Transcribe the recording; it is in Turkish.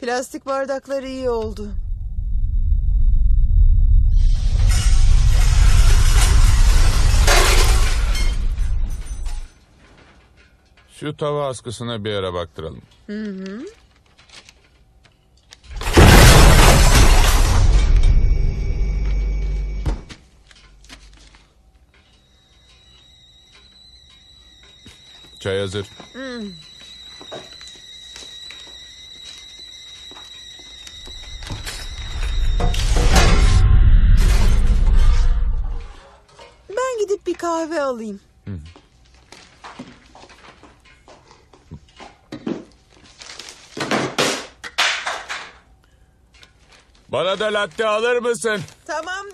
Plastik bardaklar iyi oldu. Şu tava askısına bir ara baktıralım. Çay hazır. Ben gidip bir kahve alayım. Bana da latte alır mısın? Tamam